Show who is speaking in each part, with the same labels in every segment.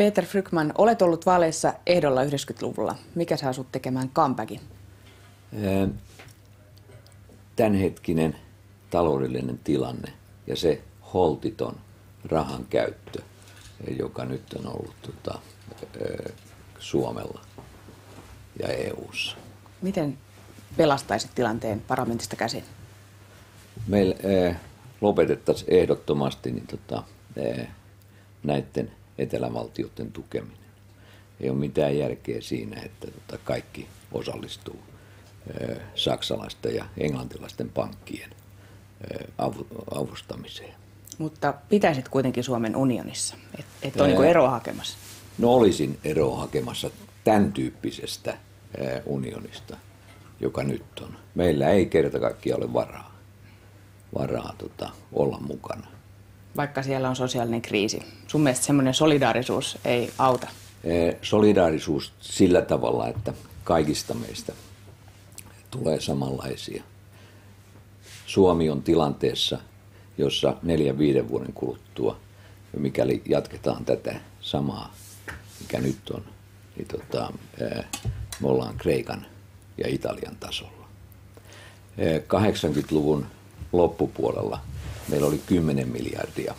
Speaker 1: Peter Frykman, olet ollut vaaleissa ehdolla 90-luvulla. Mikä saa sinut tekemään comebackin?
Speaker 2: Tämänhetkinen taloudellinen tilanne ja se holtiton rahan käyttö, joka nyt on ollut tota, Suomella ja EU:ssa.
Speaker 1: Miten pelastaisit tilanteen parlamentista käsin?
Speaker 2: Meillä lopetettaisiin ehdottomasti niin tota, näiden etelävaltioiden tukeminen. Ei ole mitään järkeä siinä, että tota, kaikki osallistuu saksalaisten ja englantilaisten pankkien avustamiseen.
Speaker 1: Mutta pitäisit kuitenkin Suomen unionissa, että et ole niin eroa hakemassa?
Speaker 2: No olisin eroa hakemassa tämän tyyppisestä unionista, joka nyt on. Meillä ei kerta kaikkiaan ole varaa, varaa tota, olla mukana.
Speaker 1: Vaikka siellä on sosiaalinen kriisi. Sun mielestä semmoinen solidaarisuus ei auta?
Speaker 2: Solidaarisuus sillä tavalla, että kaikista meistä tulee samanlaisia. Suomi on tilanteessa, jossa neljän viiden vuoden kuluttua, mikäli jatketaan tätä samaa, mikä nyt on, niin tota, me ollaan Kreikan ja Italian tasolla. 80-luvun loppupuolella meillä oli 10 miljardia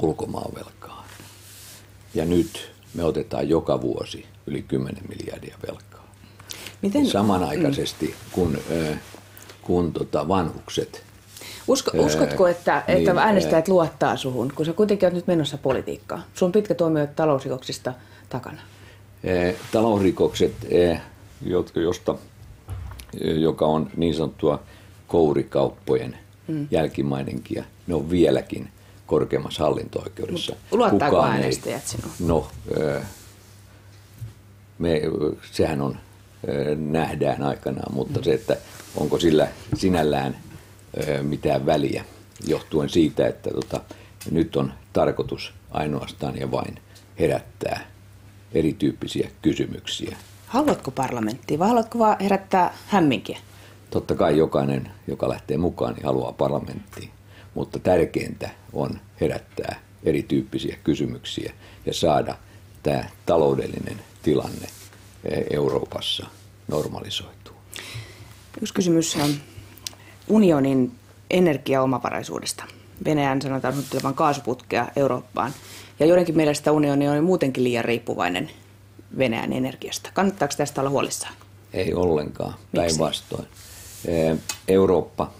Speaker 2: ulkomaanvelkaa. Ja nyt me otetaan joka vuosi yli 10 miljardia velkaa. Miten? Samanaikaisesti, kun, kun tota vanhukset
Speaker 1: Usko, uskotko, että, niin, että äänestäjät luottaa suhun, kun sä kuitenkin olet nyt menossa politiikkaan? Sun on pitkä tuomio talousrikoksista takana.
Speaker 2: Talousrikokset, josta, joka on niin sanottua kourikauppojen mm. jälkimainenkin, ne on vieläkin korkeammassa hallinto-oikeudessa.
Speaker 1: luottaako Kukaan äänestäjät sinuun?
Speaker 2: No, me, sehän on, nähdään aikanaan, mutta mm. se, että onko sillä sinällään mitään väliä, johtuen siitä, että tota, nyt on tarkoitus ainoastaan ja vain herättää erityyppisiä kysymyksiä.
Speaker 1: Haluatko parlamenttiin vai haluatko vaan herättää hämminkiä?
Speaker 2: Totta kai jokainen, joka lähtee mukaan, niin haluaa parlamenttiin. Mutta tärkeintä on herättää erityyppisiä kysymyksiä ja saada tämä taloudellinen tilanne Euroopassa normalisoituu.
Speaker 1: Yksi kysymys unionin energiaomavaraisuudesta. Venäjän sanotaan suunnittelevan kaasuputkea Eurooppaan. Ja joidenkin mielestä unioni on muutenkin liian riippuvainen Venäjän energiasta. Kannattaako tästä olla huolissaan?
Speaker 2: Ei ollenkaan, päinvastoin. Eurooppa,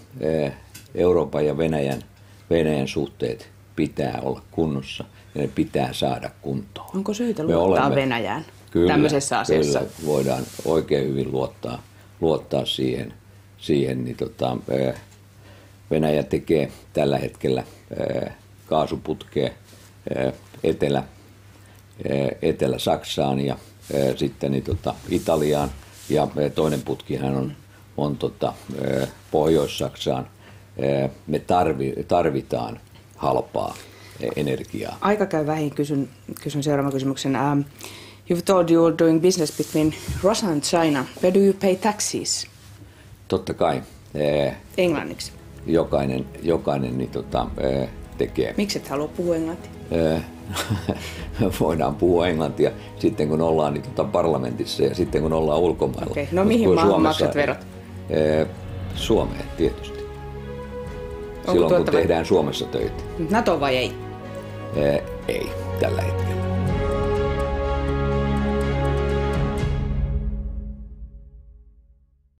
Speaker 2: Euroopan ja Venäjän, Venäjän suhteet pitää olla kunnossa ja ne pitää saada kuntoon.
Speaker 1: Onko syytä luottaa olemme, Venäjään kyllä, tämmöisessä asiassa?
Speaker 2: Kyllä, voidaan oikein hyvin luottaa, luottaa siihen. siihen niin tota, Venäjä tekee tällä hetkellä kaasuputkea etelä, Etelä-Saksaan ja sitten niin tota, Italiaan. Ja toinen putkihan on, on tota, Pohjois-Saksaan. Me tarvi, tarvitaan halpaa energiaa.
Speaker 1: Aika käy vähin. Kysyn, kysyn seuraavan kysymyksen. Um, you've told you're doing business between Russia and China. Where do you pay taxes?
Speaker 2: Totta kai.
Speaker 1: Englanniksi.
Speaker 2: Jokainen, jokainen niin tota, tekee.
Speaker 1: Miksi et halua puhua englantia?
Speaker 2: voidaan puhua englantia sitten kun ollaan niin tota parlamentissa ja sitten kun ollaan ulkomailla. Okay.
Speaker 1: No mihin maahan maksat verot?
Speaker 2: Suomeen tietysti. Onko Silloin kun tehdään Suomessa töitä.
Speaker 1: NATO vai ei?
Speaker 2: Ei, tällä hetkellä.